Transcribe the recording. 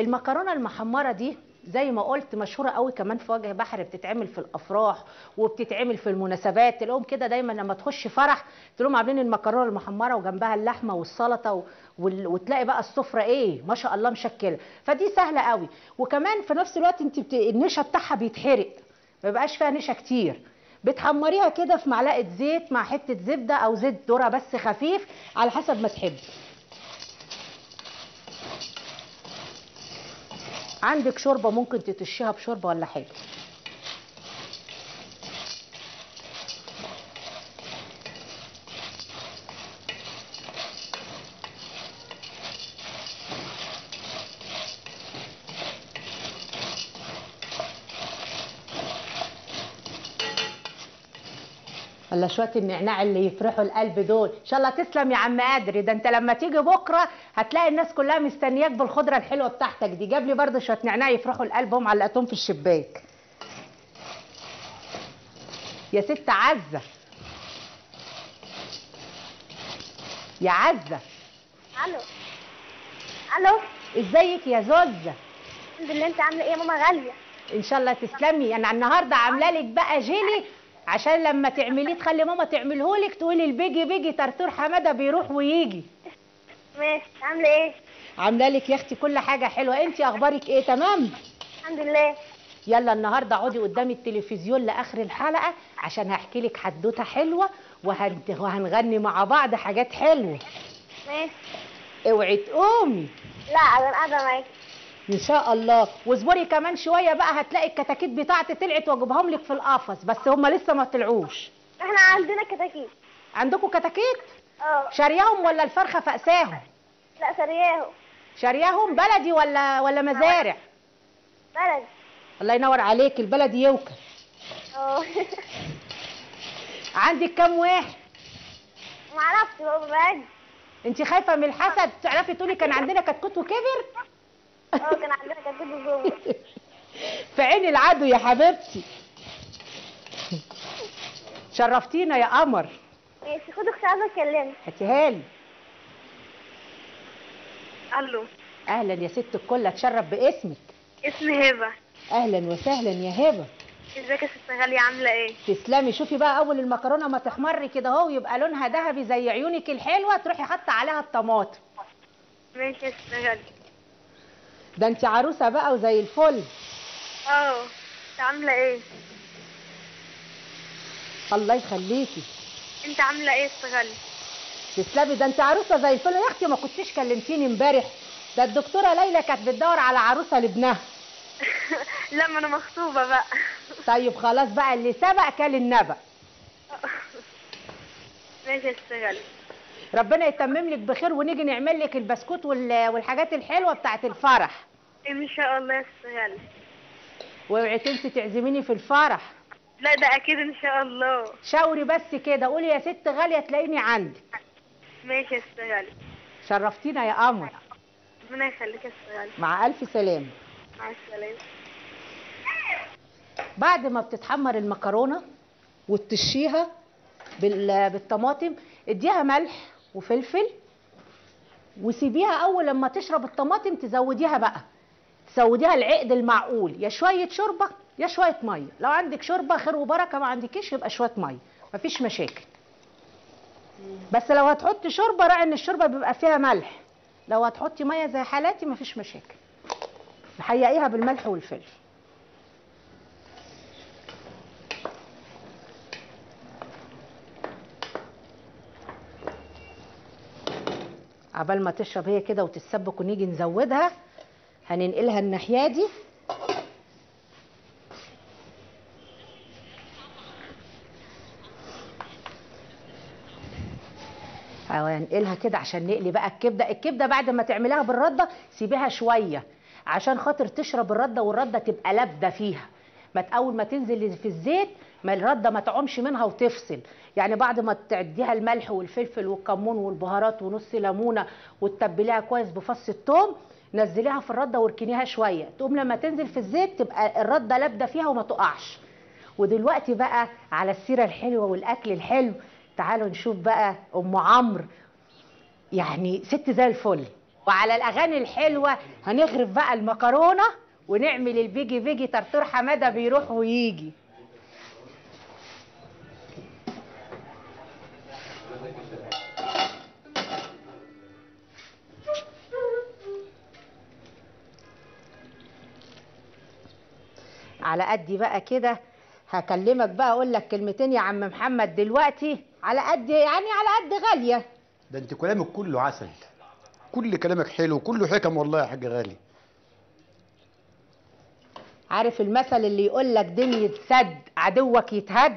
المكرونة المحمرة دي زي ما قلت مشهورة قوي كمان في وجه بحر بتتعمل في الأفراح وبتتعمل في المناسبات. تلاقيهم كده دايما لما تخش فرح تلاقيهم عاملين المكرونة المحمرة وجنبها اللحمة والسلطة وتلاقي بقى السفرة إيه ما شاء الله مشكلة. فدي سهلة قوي. وكمان في نفس الوقت انت بت... النشا بتاعها بيتحرق ما بيبقاش فيها نشا كتير. بتحمريها كده في معلقة زيت مع حتة زبدة أو زيت ذرة بس خفيف على حسب ما تحبي عندك شوربة ممكن تتشيها بشوربة ولا حاجة. ولا شوية النعناع اللي يفرحوا القلب دول. إن شاء الله تسلم يا عم قادر ده أنت لما تيجي بكرة هتلاقي الناس كلها مستنياك بالخضرة الحلوة بتاعتك دي. جاب لي برضه شوية نعناع يفرحوا القلب هم علقتهم في الشباك. يا ست عزة. يا عزة. ألو. ألو. إزيك يا زوزة؟ الحمد لله أنت عاملة إيه؟ يا ماما غالية. إن شاء الله تسلمي. أنا النهارده عاملة لك بقى جيلي عشان لما تعمليه تخلي ماما تعمله لك تقولي البيجي بيجي ترتور حمادة بيروح ويجي. ماشي. عاملة إيه؟ عاملة لك يا أختي كل حاجة حلوة. انت أخبارك إيه؟ تمام؟ الحمد لله. يلا النهارده اقعدي قدام التلفزيون لآخر الحلقة عشان هحكي لك حدوتة حلوة وهن... وهنغني مع بعض حاجات حلوة. ماشي. اوعي تقومي. لا أنا قاعدة معاكي. إن شاء الله. واصبري كمان شوية بقى هتلاقي الكتاكيت بتاعتي طلعت واجيبهم لك في القفص بس هم لسه ما طلعوش. إحنا عندنا كتاكيت. عندكم كتاكيت؟ آه. شارياهم ولا الفرخة فقساهم لا سرياهو شارياهم بلدي ولا ولا مزارع؟ بلد الله ينور عليك البلدي يوكل. آه. عندك كام واحد؟ معرفش بابا بعد انت خايفة من الحسد؟ تعرفي تقولي كان عندنا كتكوت وكبر؟ آه كان عندنا في عين العدو يا حبيبتي. شرفتينا يا قمر. ماشي خد أختي عايزه اكلمك هاتيها لي. ألو. أهلا يا ست الكل اتشرف باسمك. اسمي هبة. أهلا وسهلا يا هبة. ازيك يا ست غالية؟ عاملة إيه؟ تسلمي شوفي بقى أول المكرونة ما تحمر كده اهو يبقى لونها ذهبي زي عيونك الحلوة تروحي حاطة عليها الطماطم. ماشي يا ست غالية. ده انت عروسة بقى وزي الفل. آه انت عاملة إيه؟ الله يخليكي. انت عاملة إيه يا ست غاليه تسلمي ده انت عروسة زي الفل. يا أختي ما كنتيش كلمتيني امبارح. ده الدكتورة ليلى كانت بتدور على عروسة لابنها. لا ما أنا مخطوبة بقى. طيب خلاص بقى اللي سبق كل النبأ. ماشي يا ست غاليه ربنا يتمم لك بخير ونيجي نعمل لك البسكوت وال- والحاجات الحلوة بتاعت الفرح. إن شاء الله يا ست غاليه وأوعي تنسي تعزميني في الفرح. لا ده أكيد إن شاء الله. شاوري بس كده. قولي يا ست غالية تلاقيني عندك ماشي يا ست غاليه شرفتينا يا قمر. ربنا يخليك يا ست غاليه مع ألف سلامة. مع السلامة. بعد ما بتتحمر المكرونة وتشيها بال- بالطماطم اديها ملح وفلفل وسيبيها أول لما تشرب الطماطم تزوديها بقى. تزوديها العقد المعقول. يا شوية شوربة يا شوية مية. لو عندك شوربة خير وبركة ما عندكيش يبقى شوية مية. مفيش مشاكل. بس لو هتحطي شوربة راعي إن الشوربة بيبقى فيها ملح. لو هتحطي مية زي حالاتي مفيش مشاكل. حققيها بالملح والفلفل. عبال ما تشرب هي كده وتتسبك ونيجي نزودها هننقلها الناحية دي. هنقلها كده عشان نقلي بقى الكبدة. الكبدة بعد ما تعمليها بالردة سيبيها شوية عشان خاطر تشرب الردة والردة تبقى لابدة فيها. ما أول ما تنزل في الزيت ما الردة ما تعومش منها وتفصل. يعني بعد ما تعديها الملح والفلفل والكمون والبهارات ونص ليمونة وتتبليها كويس بفص الثوم نزليها في الردة واركنيها شوية. تقوم لما تنزل في الزيت تبقى الردة لابدة فيها وما تقعش. ودلوقتي بقى على السيرة الحلوة والأكل الحلو تعالوا نشوف بقى أم عمرو. يعني ست زي الفل. وعلى الأغاني الحلوة هنغرف بقى المكرونة. ونعمل البيجي بيجي طرطور حمادة بيروح ويجي. على قدي بقى كده هكلمك بقى أقول لك كلمتين يا عم محمد دلوقتي على قد يعني على قد غالية. ده انت كلامك كله عسل. كل كلامك حلو كله حكم والله يا حاج غالي. عارف المثل اللي يقول لك دنيا سد عدوك يتهد؟